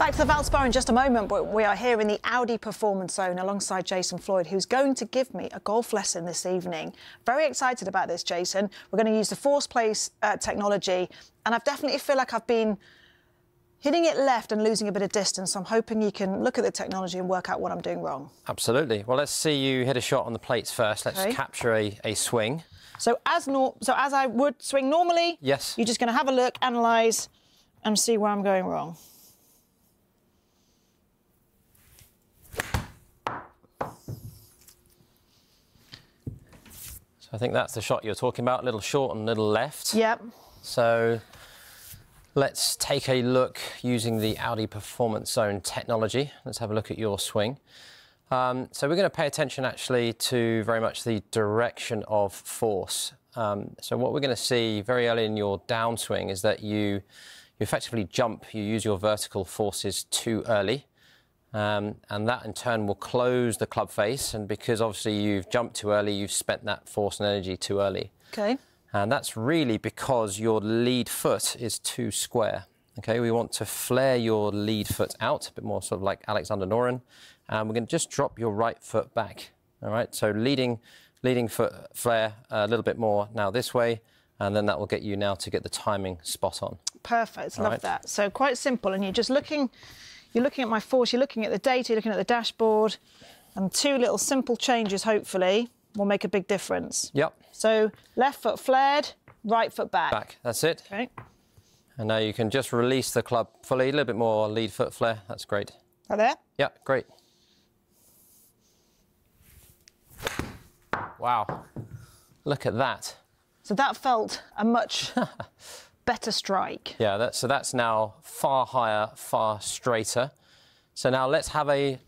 Back to the Valspar in just a moment, but we are here in the Audi Performance Zone alongside Jason Floyd, who's going to give me a golf lesson this evening. Very excited about this, Jason. We're going to use the force plate uh, technology, and I definitely feel like I've been hitting it left and losing a bit of distance. So I'm hoping you can look at the technology and work out what I'm doing wrong. Absolutely. Well, let's see you hit a shot on the plates first. Let's Okay. capture a, a swing. So as nor- so as I would swing normally, Yes. you're just going to have a look, analyse, and see where I'm going wrong. I think that's the shot you're talking about, a little short and a little left. Yep. So let's take a look using the Audi Performance Zone technology. Let's have a look at your swing. Um, so we're going to pay attention actually to very much the direction of force. Um, so what we're going to see very early in your downswing is that you, you effectively jump, you use your vertical forces too early. Um, and that in turn will close the club face. And because obviously you've jumped too early, you've spent that force and energy too early. Okay. And that's really because your lead foot is too square. Okay, we want to flare your lead foot out, a bit more sort of like Alexander Noren. And we're going to just drop your right foot back. All right, so leading, leading foot flare a little bit more now this way, and then that will get you now to get the timing spot on. Perfect. Love right. that. So quite simple, and you're just looking. You're looking at my force. You're looking at the data. You're looking at the dashboard, and two little simple changes hopefully will make a big difference. Yep, So left foot flared, right foot back. back, that's it. Okay. And now you can just release the club fully, a little bit more lead foot flare, that's great. Right there. Yeah, great. Wow, look at that. So that felt a much better strike. Yeah, that, so that's now far higher, far straighter. So now let's have a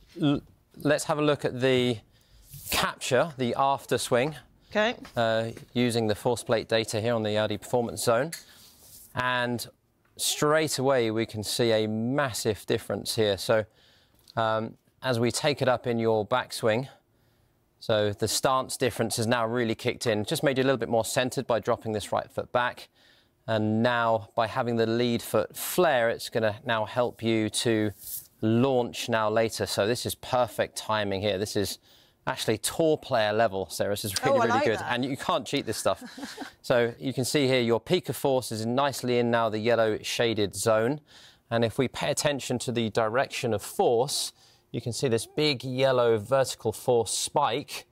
let's have a look at the capture, the after swing, Okay. uh, using the force plate data here on the Audi Performance Zone, and straight away we can see a massive difference here. So um, as we take it up in your backswing, so the stance difference has now really kicked in. Just made you a little bit more centered by dropping this right foot back. And now by having the lead foot flare, it's going to now help you to launch now later. So this is perfect timing here. This is actually tour player level, Sarah. This is really, Oh, really like good. that. And you can't cheat this stuff. so you can see here your peak of force is nicely in now the yellow shaded zone. And if we pay attention to the direction of force, you can see this big yellow vertical force spike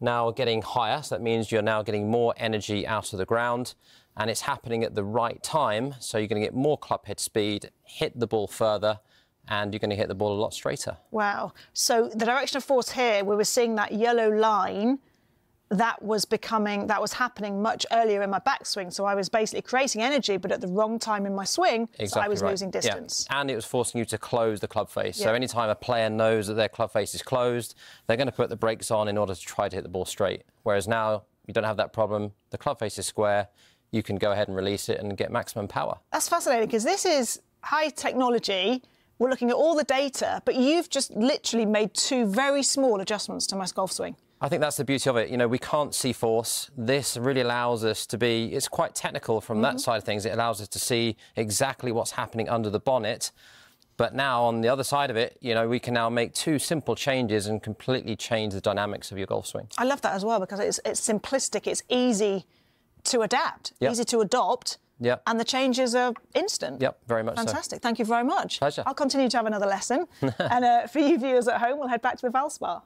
now getting higher. So that means you're now getting more energy out of the ground and it's happening at the right time. So you're going to get more club head speed, hit the ball further, and you're going to hit the ball a lot straighter. Wow. So the direction of force here, we were seeing that yellow line. That was becoming, that was happening much earlier in my backswing. So I was basically creating energy, but at the wrong time in my swing, so I was right. losing Yeah. distance. And it was forcing you to close the club face. So Yeah. anytime a player knows that their club face is closed, they're going to put the brakes on in order to try to hit the ball straight. Whereas now you don't have that problem. The club face is square. You can go ahead and release it and get maximum power. That's fascinating because this is high technology. We're looking at all the data, but you've just literally made two very small adjustments to my golf swing. I think that's the beauty of it. You know, we can't see force. This really allows us to be, it's quite technical from that mm-hmm. side of things. It allows us to see exactly what's happening under the bonnet. But now on the other side of it, you know, we can now make two simple changes and completely change the dynamics of your golf swing. I love that as well because it's, it's simplistic, it's easy to adapt, Yep. easy to adopt, Yep. and the changes are instant. Yep, very much so. Fantastic. Thank you very much. Pleasure. I'll continue to have another lesson. and uh, for you viewers at home, we'll head back to the Valspar.